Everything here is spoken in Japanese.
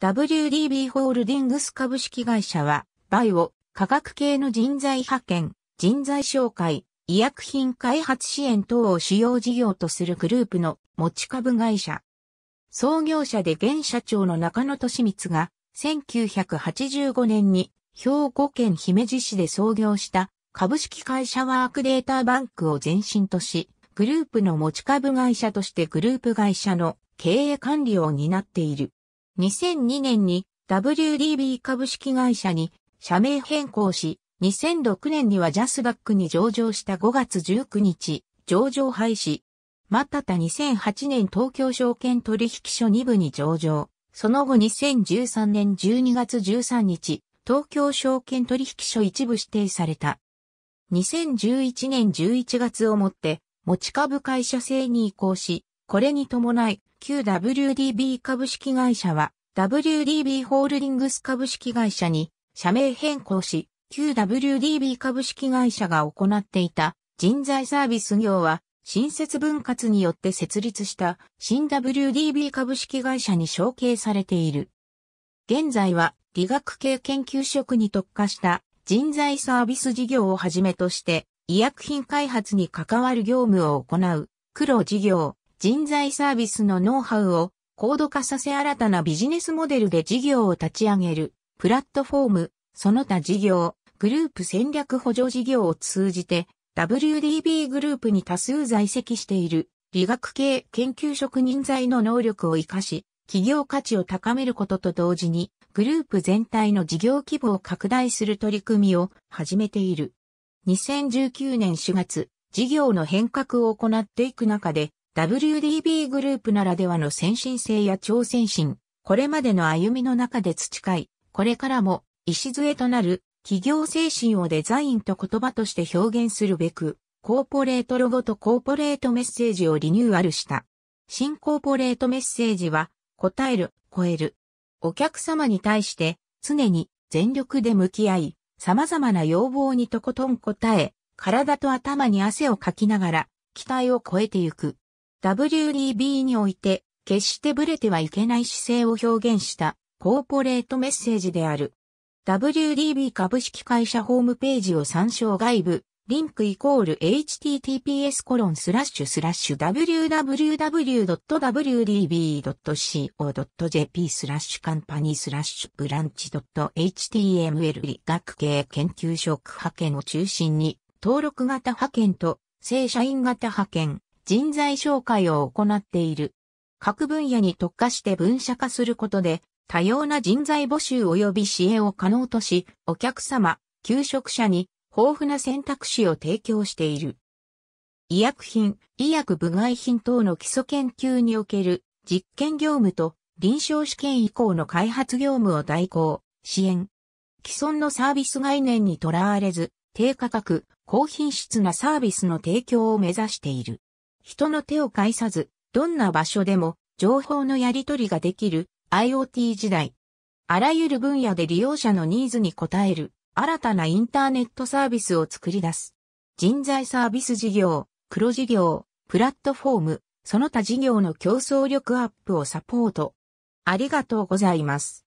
WDB ホールディングス株式会社は、バイオ、科学系の人材派遣、人材紹介、医薬品開発支援等を主要事業とするグループの持ち株会社。創業者で現社長の中野俊光が1985年に兵庫県姫路市で創業した株式会社ワークデータバンクを前身とし、グループの持ち株会社としてグループ会社の経営管理を担っている。2002年に WDB 株式会社に社名変更し、2006年にはジャスダックに上場した5月19日、上場廃止。またた2008年東京証券取引所2部に上場。その後2013年12月13日、東京証券取引所一部指定された。2011年11月をもって持ち株会社制に移行し、これに伴い QWDB 株式会社は WDB ホールディングス株式会社に社名変更し、QWDB 株式会社が行っていた人材サービス業は新設分割によって設立した新 WDB 株式会社に承継されている。現在は理学系研究職に特化した人材サービス事業をはじめとして医薬品開発に関わる業務を行う黒事業、人材サービスのノウハウを高度化させ新たなビジネスモデルで事業を立ち上げる、プラットフォーム、その他事業、グループ戦略補助事業を通じて、WDB グループに多数在籍している、理学系研究職人材の能力を活かし、企業価値を高めることと同時に、グループ全体の事業規模を拡大する取り組みを始めている。2019年4月、事業の変革を行っていく中で、WDB グループならではの先進性や挑戦心、これまでの歩みの中で培い、これからも礎となる企業精神をデザインと言葉として表現するべく、コーポレートロゴとコーポレートメッセージをリニューアルした。新コーポレートメッセージは、答える、超える。お客様に対して常に全力で向き合い、様々な要望にとことん答え、体と頭に汗をかきながら、期待を超えてゆく。WDB において、決してブレてはいけない姿勢を表現したコーポレートメッセージである。WDB 株式会社ホームページを参照外部、リンクイコール https コロンスラッシュスラッシュ www.wdb.co.jp スラッシュカンパニースラッシュブランチ .html 理学系研究職派遣を中心に登録型派遣と正社員型派遣、人材紹介を行っている。各分野に特化して分社化することで、多様な人材募集及び支援を可能とし、お客様、求職者に豊富な選択肢を提供している。医薬品、医薬部外品等の基礎研究における実験業務と臨床試験以降の開発業務を代行、支援。既存のサービス概念にとらわれず、低価格、高品質なサービスの提供を目指している。人の手を介さず、どんな場所でも情報のやり取りができる IoT 時代。あらゆる分野で利用者のニーズに応える新たなインターネットサービスを作り出す。人材サービス事業、黒事業、プラットフォーム、その他事業の競争力アップをサポート。ありがとうございます。